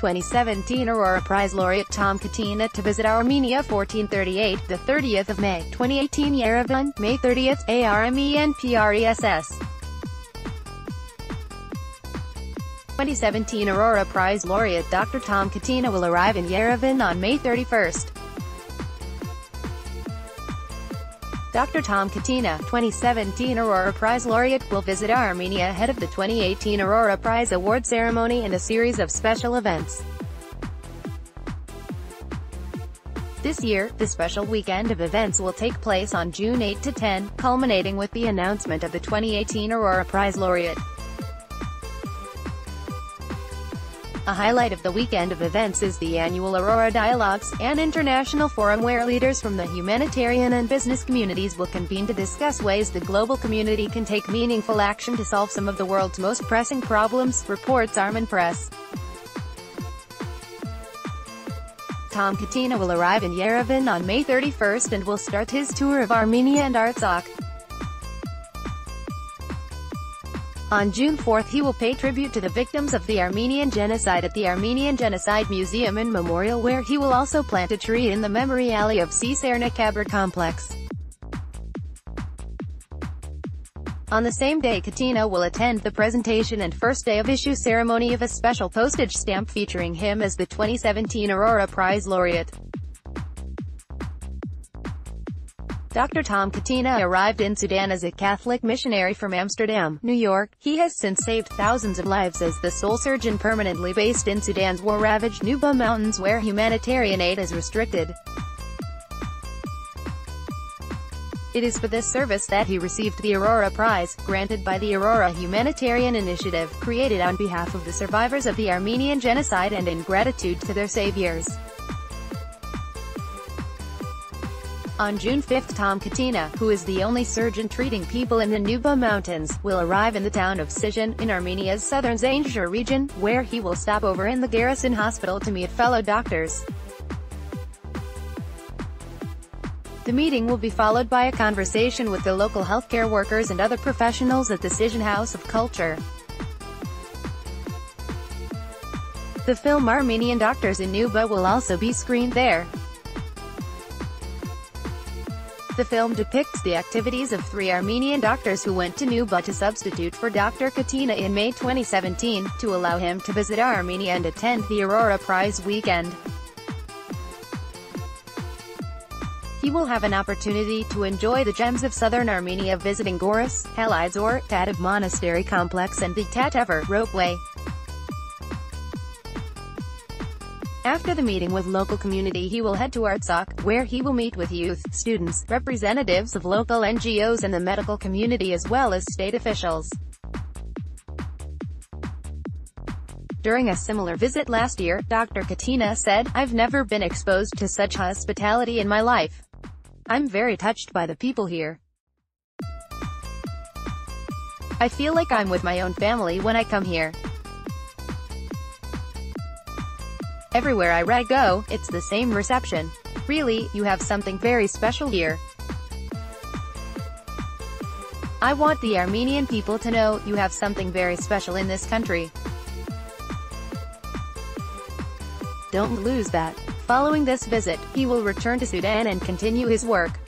2017 Aurora Prize laureate Tom Catena to visit Armenia 1438, the 30th of May, 2018 Yerevan, May 30th, ARMENPRESS. 2017 Aurora Prize laureate Dr. Tom Catena will arrive in Yerevan on May 31st. Dr. Tom Catena, 2017 Aurora Prize laureate, will visit Armenia ahead of the 2018 Aurora Prize award ceremony and a series of special events. This year, the special weekend of events will take place on June 8 to 10, culminating with the announcement of the 2018 Aurora Prize laureate. A highlight of the weekend of events is the annual Aurora Dialogues, an international forum where leaders from the humanitarian and business communities will convene to discuss ways the global community can take meaningful action to solve some of the world's most pressing problems, reports ARMENPRESS. Tom Catena will arrive in Yerevan on May 31st and will start his tour of Armenia and Artsakh. On June 4 he will pay tribute to the victims of the Armenian Genocide at the Armenian Genocide Museum and Memorial where he will also plant a tree in the memory alley of Tsitsernakaberd Complex. On the same day Catena will attend the presentation and first day of issue ceremony of a special postage stamp featuring him as the 2017 Aurora Prize laureate. Dr. Tom Catena arrived in Sudan as a Catholic missionary from Amsterdam, New York. He has since saved thousands of lives as the sole surgeon permanently based in Sudan's war-ravaged Nuba Mountains where humanitarian aid is restricted. It is for this service that he received the Aurora Prize, granted by the Aurora Humanitarian Initiative, created on behalf of the survivors of the Armenian Genocide and in gratitude to their saviors. On June 5 Tom Catena, who is the only surgeon treating people in the Nuba Mountains, will arrive in the town of Sisian, in Armenia's southern Syunik region, where he will stop over in the garrison hospital to meet fellow doctors. The meeting will be followed by a conversation with the local healthcare workers and other professionals at the Sisian House of Culture. The film Armenian Doctors in Nuba will also be screened there. The film depicts the activities of three Armenian doctors who went to Nuba to substitute for Dr. Catena in May 2017, to allow him to visit Armenia and attend the Aurora Prize weekend. He will have an opportunity to enjoy the gems of southern Armenia visiting Goris, Halidzor, Tatev Monastery Complex and the Tatever ropeway. After the meeting with local community he will head to Artsakh, where he will meet with youth, students, representatives of local NGOs and the medical community as well as state officials. During a similar visit last year, Dr. Catena said, I've never been exposed to such hospitality in my life. I'm very touched by the people here. I feel like I'm with my own family when I come here. Everywhere I go, oh, it's the same reception. Really, you have something very special here. I want the Armenian people to know, you have something very special in this country. Don't lose that. Following this visit, he will return to Sudan and continue his work.